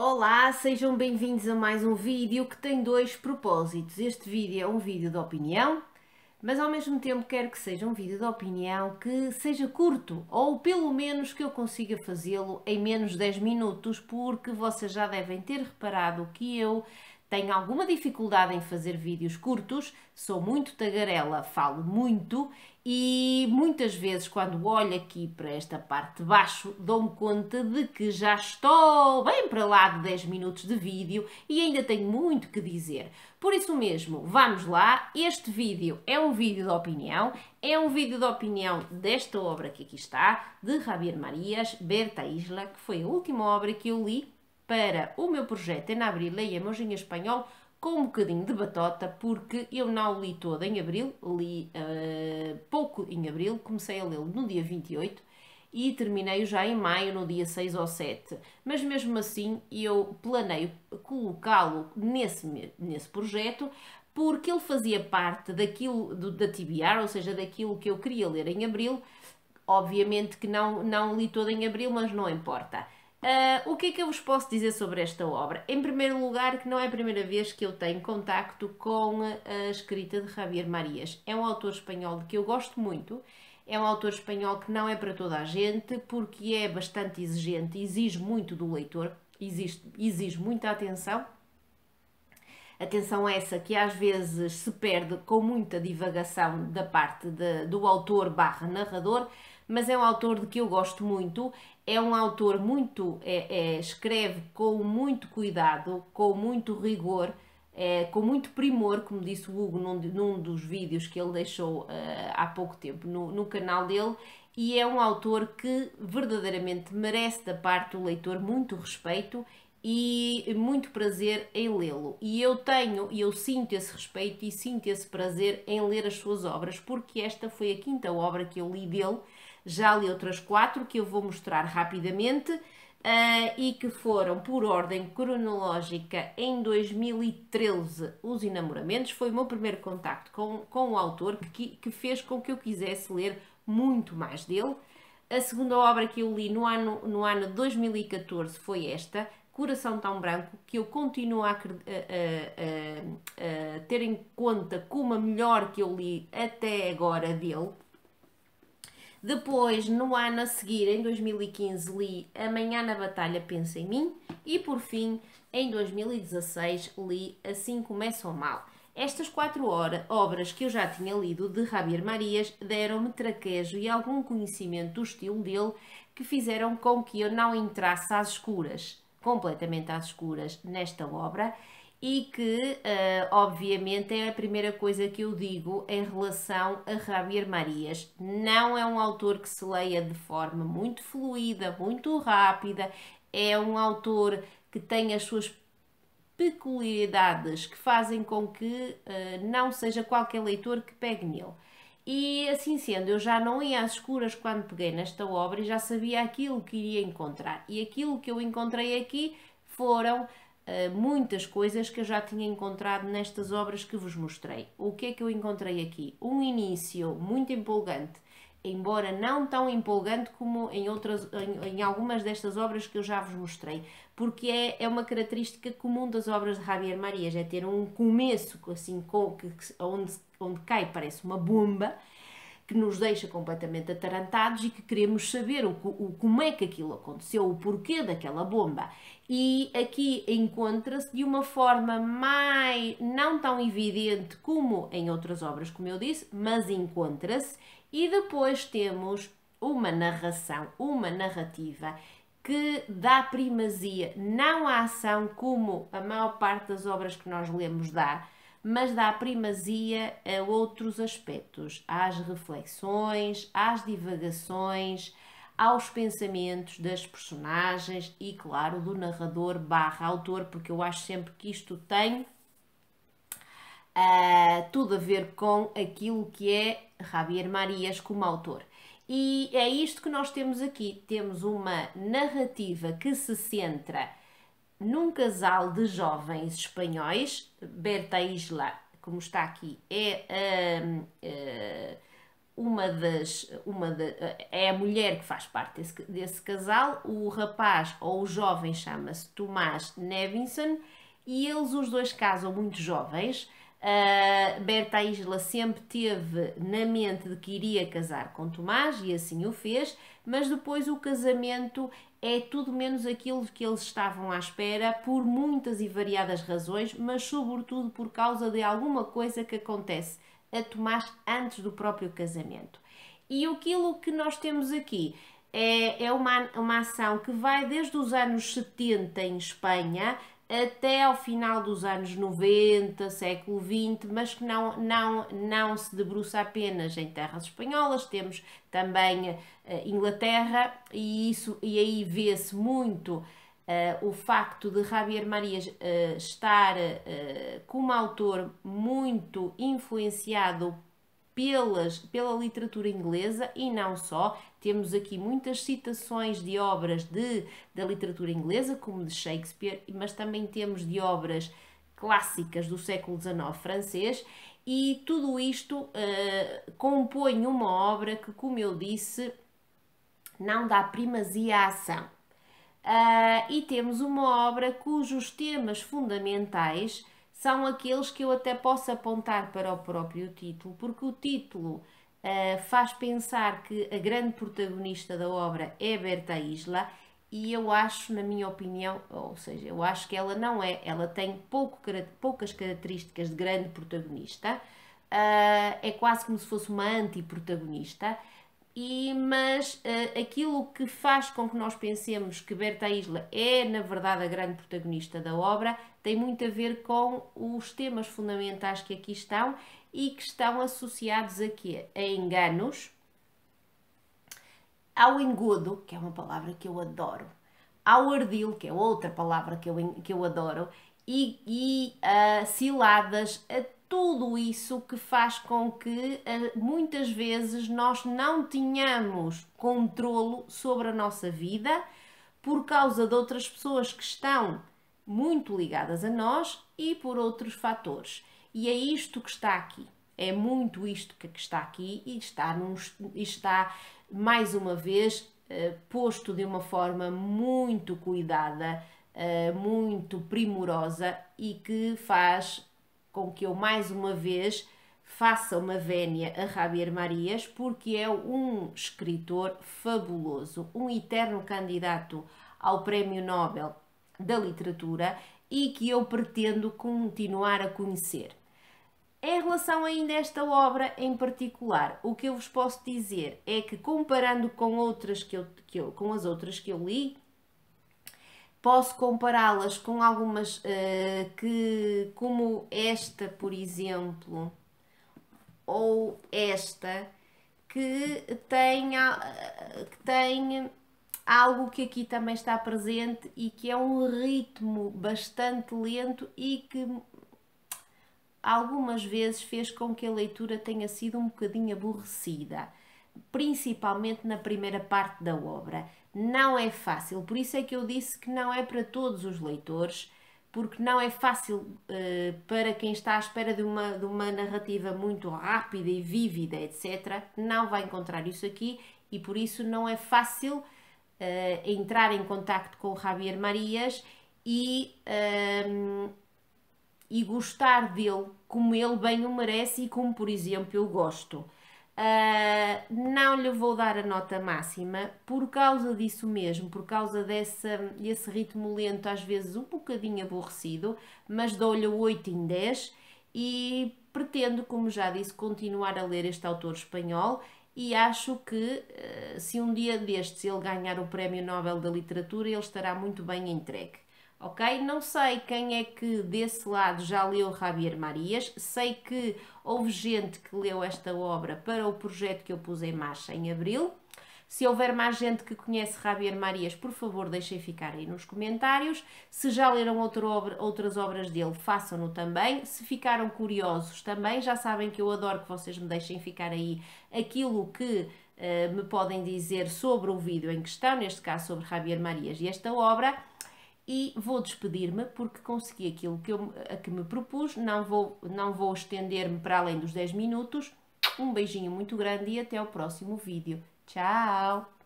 Olá, sejam bem-vindos a mais um vídeo que tem dois propósitos. Este vídeo é um vídeo de opinião, mas ao mesmo tempo quero que seja um vídeo de opinião que seja curto, ou pelo menos que eu consiga fazê-lo em menos de 10 minutos, porque vocês já devem ter reparado que eu tenho alguma dificuldade em fazer vídeos curtos, sou muito tagarela, falo muito e muitas vezes quando olho aqui para esta parte de baixo dou-me conta de que já estou bem para lá de 10 minutos de vídeo e ainda tenho muito que dizer. Por isso mesmo, vamos lá, este vídeo é um vídeo de opinião, é um vídeo de opinião desta obra que aqui está, de Javier Marias, Berta Isla, que foi a última obra que eu li para o meu projeto em abril Leia-mos em Espanhol com um bocadinho de batota, porque eu não li toda em abril, li uh, pouco em abril, comecei a lê-lo no dia 28 e terminei já em maio, no dia 6 ou 7. Mas mesmo assim eu planeio colocá-lo nesse, nesse projeto porque ele fazia parte daquilo do, da TBR, ou seja, daquilo que eu queria ler em abril. Obviamente que não, não li todo em abril, mas não importa. Uh, o que é que eu vos posso dizer sobre esta obra? Em primeiro lugar, que não é a primeira vez que eu tenho contacto com a escrita de Javier Marias. É um autor espanhol de que eu gosto muito. É um autor espanhol que não é para toda a gente, porque é bastante exigente, exige muito do leitor, exige, exige muita atenção. Atenção essa que às vezes se perde com muita divagação da parte de, do autor barra narrador, mas é um autor de que eu gosto muito, é um autor muito, é, é, escreve com muito cuidado, com muito rigor, é, com muito primor, como disse o Hugo num, num dos vídeos que ele deixou uh, há pouco tempo no, no canal dele, e é um autor que verdadeiramente merece da parte do leitor muito respeito e muito prazer em lê-lo. E eu tenho, e eu sinto esse respeito e sinto esse prazer em ler as suas obras, porque esta foi a quinta obra que eu li dele já li outras quatro que eu vou mostrar rapidamente uh, e que foram por ordem cronológica em 2013. Os Enamoramentos foi o meu primeiro contacto com, com o autor que, que fez com que eu quisesse ler muito mais dele. A segunda obra que eu li no ano, no ano 2014 foi esta, Coração Tão Branco, que eu continuo a, a, a, a, ter em conta como a melhor que eu li até agora dele. Depois, no ano a seguir, em 2015, li Amanhã na Batalha Pensa em Mim e, por fim, em 2016, li Assim Começa o Mal. Estas quatro obras que eu já tinha lido de Javier Marias deram-me traquejo e algum conhecimento do estilo dele que fizeram com que eu não entrasse às escuras, completamente às escuras, nesta obra e que, uh, obviamente, é a primeira coisa que eu digo em relação a Javier Marias. Não é um autor que se leia de forma muito fluida, muito rápida, é um autor que tem as suas peculiaridades que fazem com que uh, não seja qualquer leitor que pegue nele. E assim sendo, eu já não ia às escuras quando peguei nesta obra e já sabia aquilo que iria encontrar. E aquilo que eu encontrei aqui foram muitas coisas que eu já tinha encontrado nestas obras que vos mostrei. O que é que eu encontrei aqui? Um início muito empolgante, embora não tão empolgante como em, outras, em, em, algumas destas obras que eu já vos mostrei, porque é, é uma característica comum das obras de Javier Marias, é ter um começo assim, com, que, onde, onde cai parece uma bomba, que nos deixa completamente atarantados e que queremos saber o, o, como é que aquilo aconteceu, o porquê daquela bomba. E aqui encontra-se de uma forma mais não tão evidente como em outras obras, como eu disse, mas encontra-se. E depois temos uma narração, uma narrativa que dá primazia não à ação como a maior parte das obras que nós lemos dá, mas dá primazia a outros aspectos, às reflexões, às divagações, aos pensamentos das personagens e, claro, do narrador barra autor, porque eu acho sempre que isto tem uh, tudo a ver com aquilo que é Javier Marias como autor. E é isto que nós temos aqui. Temos uma narrativa que se centra num casal de jovens espanhóis, Berta Isla, como está aqui, é uh, uh, uma das uma de, é a mulher que faz parte desse, desse casal, o rapaz ou o jovem chama-se Tomás Nevinson e eles os dois casam muito jovens. Uh, Berta Isla sempre teve na mente de que iria casar com Tomás e assim o fez, mas depois o casamento é tudo menos aquilo que eles estavam à espera por muitas e variadas razões, mas sobretudo por causa de alguma coisa que acontece a Tomás antes do próprio casamento. E aquilo que nós temos aqui é, é uma, uma ação que vai desde os anos 70 em Espanha até ao final dos anos 90, século XX, mas que não, não, não se debruça apenas em terras espanholas, temos também uh, Inglaterra e, isso, e aí vê-se muito Uh, o facto de Javier Marias uh, estar uh, como autor muito influenciado pelas, pela literatura inglesa e não só. Temos aqui muitas citações de obras de, da literatura inglesa, como de Shakespeare, mas também temos de obras clássicas do século XIX francês, e tudo isto compõe uma obra que, como eu disse, não dá primazia à ação Uh, e temos uma obra cujos temas fundamentais são aqueles que eu até posso apontar para o próprio título, porque o título uh, faz pensar que a grande protagonista da obra é Berta Isla e eu acho, na minha opinião, ou seja, eu acho que ela não é, ela tem pouco, poucas características de grande protagonista, uh, é quase como se fosse uma anti-protagonista e, mas uh, aquilo que faz com que nós pensemos que Berta Isla é, na verdade, a grande protagonista da obra tem muito a ver com os temas fundamentais que aqui estão e que estão associados aqui a enganos, ao engodo, que é uma palavra que eu adoro, ao ardil, que é outra palavra que eu, que eu adoro, e, e uh, ciladas, a tudo isso que faz com que eh, muitas vezes nós não tenhamos controlo sobre a nossa vida por causa de outras pessoas que estão muito ligadas a nós e por outros fatores. E é isto que está aqui. É muito isto que está aqui e está, num, está mais uma vez eh, posto de uma forma muito cuidada, eh, muito primorosa e que faz com que eu mais uma vez faça uma vénia a Javier Marias, porque é um escritor fabuloso, um eterno candidato ao Prémio Nobel da Literatura e que eu pretendo continuar a conhecer. Em relação ainda a esta obra em particular, o que eu vos posso dizer é que comparando com outras que eu, que eu com as outras que eu li, Posso compará-las com algumas uh, que, como esta, por exemplo, ou esta, que tem, que tem algo que aqui também está presente e que é um ritmo bastante lento e que algumas vezes fez com que a leitura tenha sido um bocadinho aborrecida, principalmente na primeira parte da obra não é fácil. Por isso é que eu disse que não é para todos os leitores, porque não é fácil uh, para quem está à espera de uma, de uma narrativa muito rápida e vívida, etc. Não vai encontrar isso aqui e por isso não é fácil uh, entrar em contacto com o Javier Marias e, uh, e gostar dele como ele bem o merece e como, por exemplo, eu gosto. Uh, não lhe vou dar a nota máxima por causa disso mesmo, por causa dessa, desse ritmo lento, às vezes um bocadinho aborrecido, mas dou-lhe 8 em 10 e pretendo, como já disse, continuar a ler este autor espanhol e acho que uh, se um dia destes ele ganhar o Prémio Nobel da Literatura, ele estará muito bem entregue ok? Não sei quem é que desse lado já leu Javier Marias, sei que houve gente que leu esta obra para o projeto que eu pus em marcha em abril. Se houver mais gente que conhece Javier Marias, por favor, deixem ficar aí nos comentários. Se já leram obra, outras obras dele, façam-no também. Se ficaram curiosos também, já sabem que eu adoro que vocês me deixem ficar aí aquilo que uh, me podem dizer sobre o vídeo em questão, neste caso sobre Javier Marias e esta obra e vou despedir-me porque consegui aquilo que, eu, a que me propus, não vou, não vou estender-me para além dos 10 minutos. Um beijinho muito grande e até o próximo vídeo. Tchau!